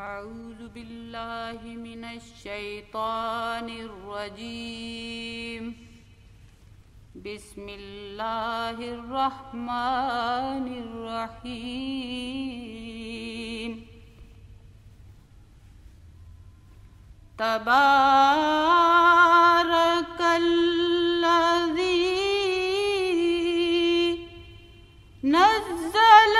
أعوذ بالله من الشيطان الرجيم. بسم الله الرحمن الرحيم. تبارك الذي نزل